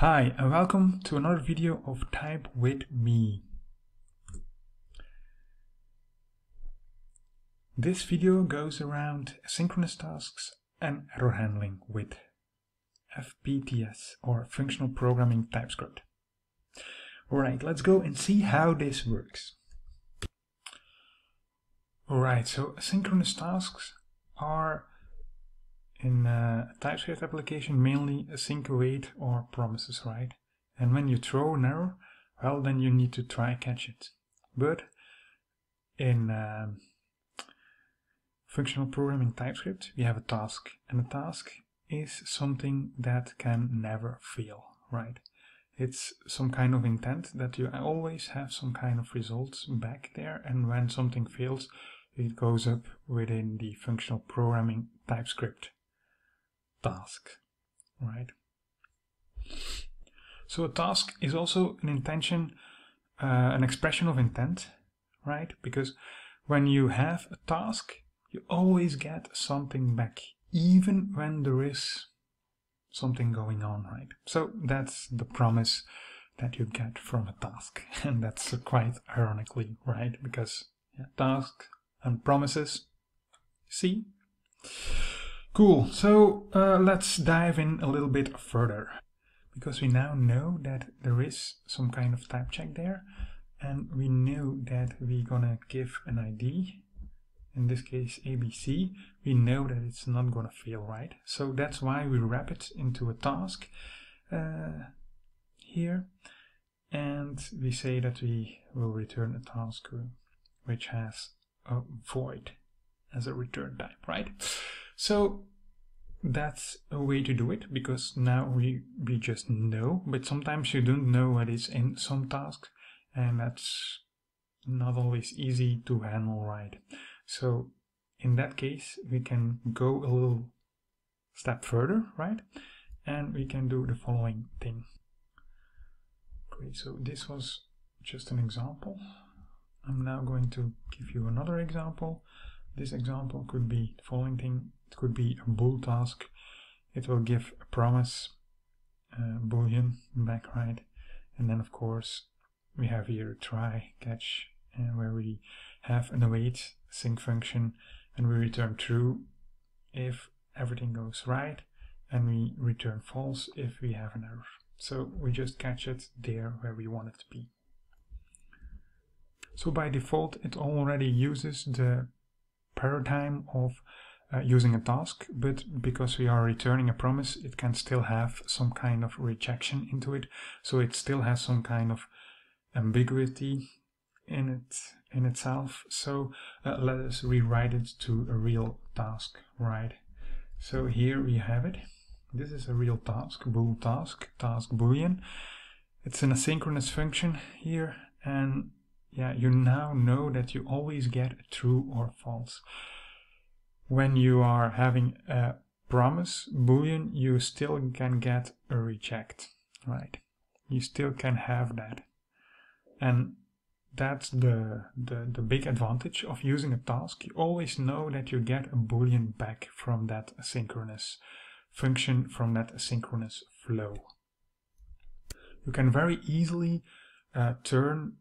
Hi and welcome to another video of Type with me. This video goes around asynchronous tasks and error handling with FPTS or Functional Programming TypeScript. Alright, let's go and see how this works. Alright, so asynchronous tasks are in a TypeScript application mainly async await or promises, right? And when you throw an error, well, then you need to try catch it. But in um, functional programming TypeScript, we have a task, and a task is something that can never fail, right? It's some kind of intent that you always have some kind of results back there, and when something fails, it goes up within the functional programming TypeScript task, right? So a task is also an intention, uh, an expression of intent, right? Because when you have a task, you always get something back, even when there is something going on, right? So that's the promise that you get from a task, and that's quite ironically, right? Because yeah, tasks and promises, see? Cool, so uh, let's dive in a little bit further. Because we now know that there is some kind of type check there, and we know that we're gonna give an ID, in this case ABC, we know that it's not gonna fail, right? So that's why we wrap it into a task uh, here, and we say that we will return a task which has a void as a return type, right? So that's a way to do it because now we, we just know, but sometimes you don't know what is in some tasks and that's not always easy to handle right. So in that case, we can go a little step further, right? And we can do the following thing. Great, so this was just an example. I'm now going to give you another example. This example could be the following thing. It could be a bool task. It will give a promise, uh, boolean back right. And then of course we have here a try catch uh, where we have an await sync function and we return true if everything goes right and we return false if we have an error. So we just catch it there where we want it to be. So by default it already uses the paradigm of uh, using a task, but because we are returning a promise, it can still have some kind of rejection into it. So it still has some kind of ambiguity in it in itself. So uh, let us rewrite it to a real task, right? So here we have it. This is a real task, bool task, task boolean. It's an asynchronous function here, and yeah, you now know that you always get true or false. When you are having a promise boolean, you still can get a reject, right? You still can have that. And that's the, the, the big advantage of using a task. You always know that you get a boolean back from that asynchronous function, from that asynchronous flow. You can very easily uh, turn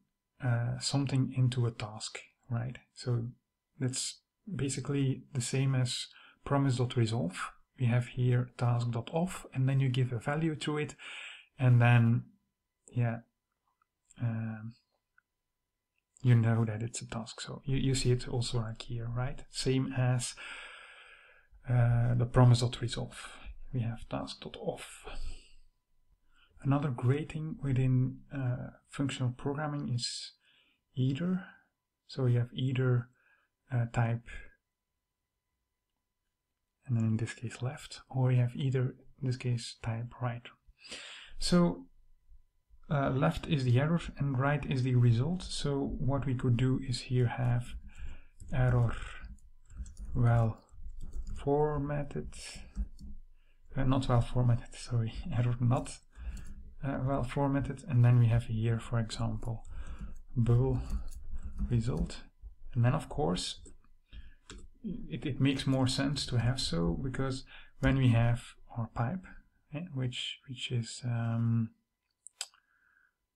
uh, something into a task, right? So that's basically the same as promise.resolve. We have here task.of and then you give a value to it and then, yeah, um, you know that it's a task. So you, you see it also like here, right? Same as uh, the promise.resolve. We have task.of. Another great thing within uh, functional programming is either. So you have either uh, type and then in this case left, or you have either in this case type right. So uh, left is the error and right is the result. So what we could do is here have error well formatted, uh, not well formatted, sorry, error not uh, well formatted and then we have here for example bool result and then of course it, it makes more sense to have so because when we have our pipe okay, which which is um,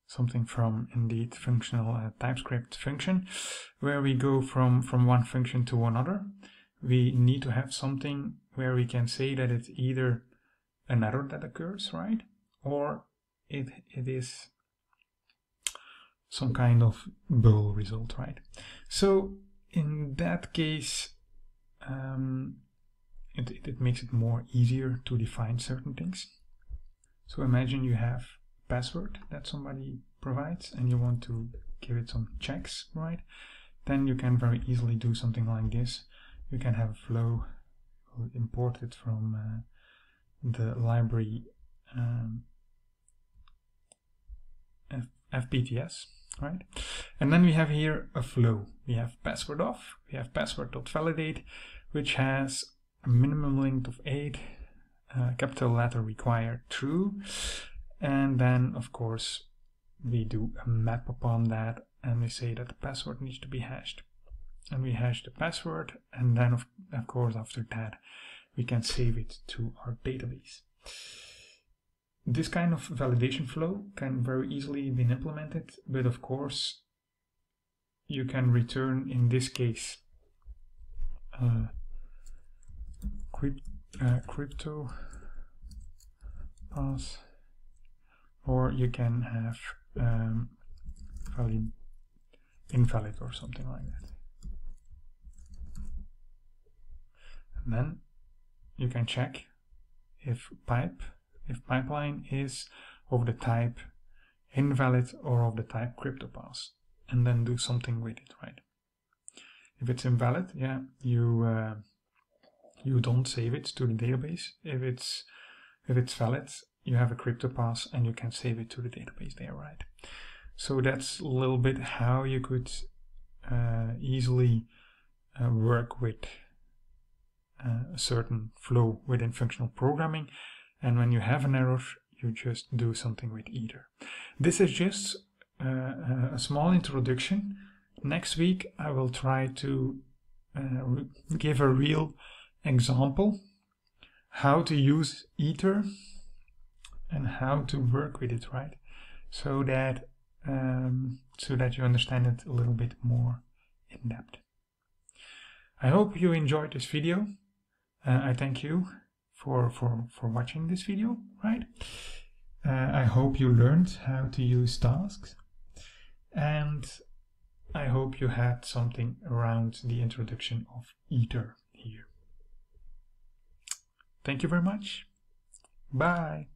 something from indeed functional uh, TypeScript function, where we go from from one function to another. We need to have something where we can say that it's either an error that occurs, right, or it it is some kind of bool result, right? So in that case, um, it, it, makes it more easier to define certain things. So imagine you have password that somebody provides and you want to give it some checks, right? Then you can very easily do something like this. You can have a flow imported from uh, the library um, FPTS, right? And then we have here a flow. We have password off, we have password.validate, which has a minimum length of 8, uh, capital letter required true, and then of course we do a map upon that and we say that the password needs to be hashed. And we hash the password and then of, of course after that we can save it to our database. This kind of validation flow can very easily be implemented, but of course you can return in this case uh, crypt, uh, crypto pass or you can have um, valid invalid or something like that. And then you can check if pipe if pipeline is of the type invalid or of the type CryptoPass and then do something with it, right? If it's invalid, yeah, you uh, you don't save it to the database. If it's if it's valid, you have a CryptoPass and you can save it to the database there, right? So that's a little bit how you could uh, easily uh, work with uh, a certain flow within functional programming and when you have an error you just do something with either. This is just uh, a small introduction. Next week I will try to uh, give a real example how to use either and how to work with it right so that um, so that you understand it a little bit more in depth. I hope you enjoyed this video. Uh, I thank you for, for, for watching this video, right? Uh, I hope you learned how to use tasks and I hope you had something around the introduction of Either here. Thank you very much. Bye.